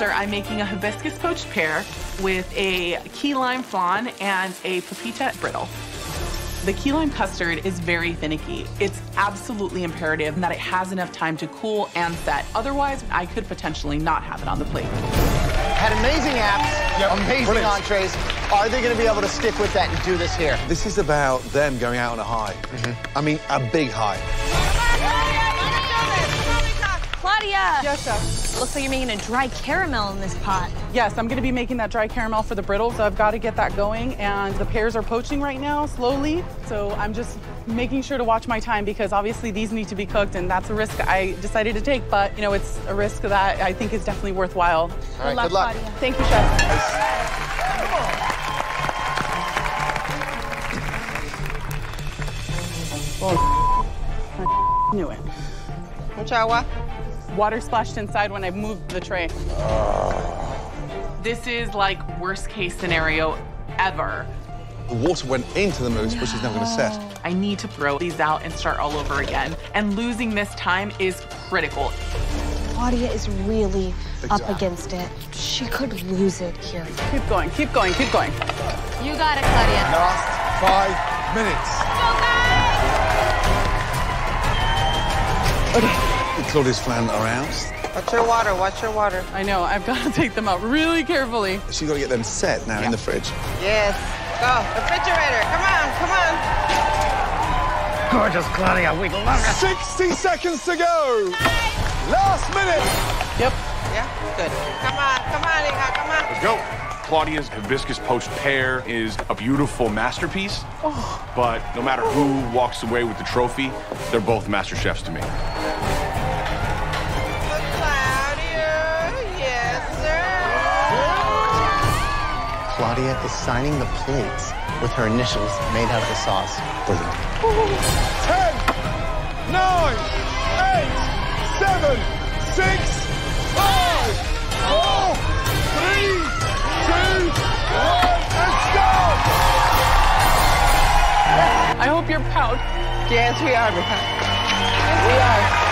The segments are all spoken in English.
dessert, I'm making a hibiscus poached pear with a key lime flan and a pepita brittle. The key lime custard is very finicky. It's absolutely imperative that it has enough time to cool and set. Otherwise, I could potentially not have it on the plate. Had amazing apps, Yep, amazing brilliant. entrees. Are they going to be able to stick with that and do this here? This is about them going out on a high. Mm-hmm. I mean, a big high. Claudia! Yes, chef. Looks like you're making a dry caramel in this pot. Yes, I'm gonna be making that dry caramel for the brittle, so I've got to get that going. And the pears are poaching right now, slowly. So I'm just making sure to watch my time because obviously these need to be cooked, and that's a risk I decided to take. But you know, it's a risk that I think is definitely worthwhile. All right, luck, good luck. Claudia. Thank you, chef. Well, oh. I knew it. Mucha agua. Water splashed inside when I moved the tray. This is like worst case scenario ever. The water went into the mousse, which is now going to set. I need to throw these out and start all over again. And losing this time is critical. Claudia is really Big up time. against it. She could lose it here. Keep going, keep going, keep going. You got it, Claudia. Last five minutes. Claudia's flan are out. Watch your water. Watch your water. I know, I've got to take them out really carefully. She's got to get them set now in the fridge. Yes. Go. Refrigerator. Come on. Come on. Gorgeous, Claudia. We love it. 60 seconds to go. Last minute. Yep. Yeah. Good. Come on. Come on, hija. Come on. Let's go. Claudia's hibiscus poached pear is a beautiful masterpiece, oh. but no matter who walks away with the trophy, they're both master chefs to me. Claudia is signing the plates with her initials made out of the sauce. Brilliant. 10, 9, 8, 7, 6, 5, 4, 3, 2, 1, and stop! I hope you're proud. Yes, we are. Rebecca. We are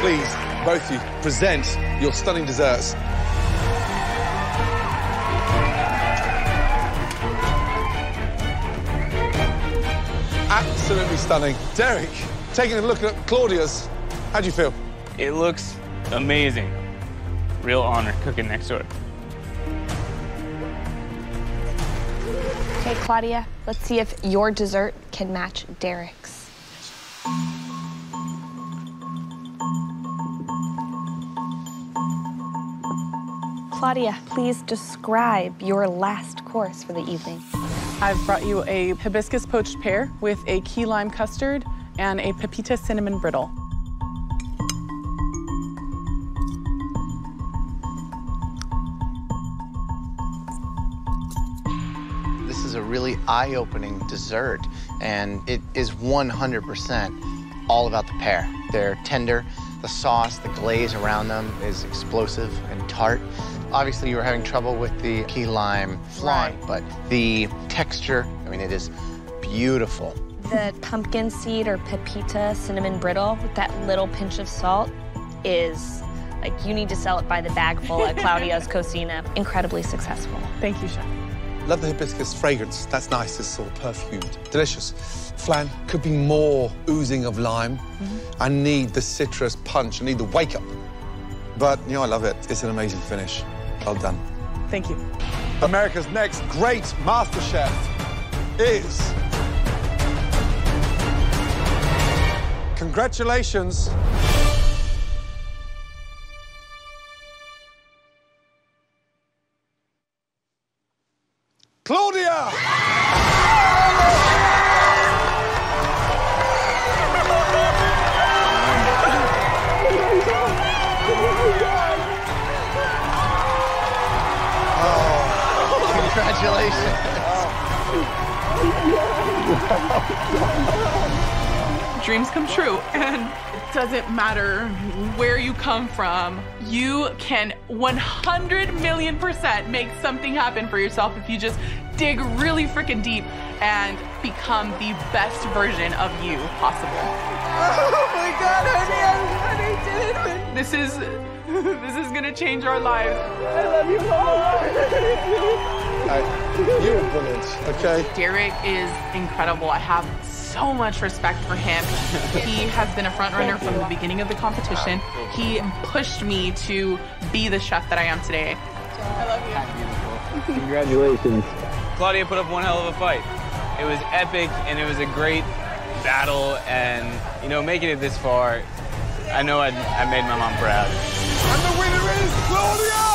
please, both of you, present your stunning desserts. Absolutely stunning. Derrick, taking a look at Claudia's, how do you feel? It looks amazing. Real honor cooking next door. Okay, Claudia, let's see if your dessert can match Derrick's. Claudia, please describe your last course for the evening. I've brought you a hibiscus poached pear with a key lime custard and a pepita cinnamon brittle. This is a really eye-opening dessert, and it is 100% all about the pear. They're tender. The sauce, the glaze around them is explosive and tart. Obviously, you were having trouble with the key lime flan, but the texture, I mean, it is beautiful. The pumpkin seed or pepita cinnamon brittle with that little pinch of salt is like you need to sell it by the bagful at Claudia's Cocina. Incredibly successful. Thank you, chef. Love the hibiscus fragrance. That's nice. It's sort of perfumed. Delicious. Flan could be more oozing of lime. Mm-hmm. I need the citrus punch. I need the wake up. But, you know, I love it. It's an amazing finish. Well done. Thank you. America's next great master chef is. Congratulations. Congratulations. dreams come true. And it doesn't matter where you come from, you can 100 million percent make something happen for yourself if you just dig really freaking deep and become the best version of you possible. Oh my God, honey, I'm honey. This is this is gonna change our lives. I love you were brilliant, okay? Derrick is incredible. I have so much respect for him. he has been a front runner from the beginning of the competition. He pushed me to be the chef that I am today. I love you. Congratulations. Claudia put up one hell of a fight. It was epic and it was a great battle and you know making it this far, I know I, I made my mom proud. And the winner is Claudia!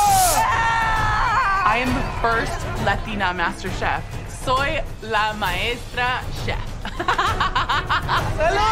I am the first Latina master chef. Soy la maestra chef.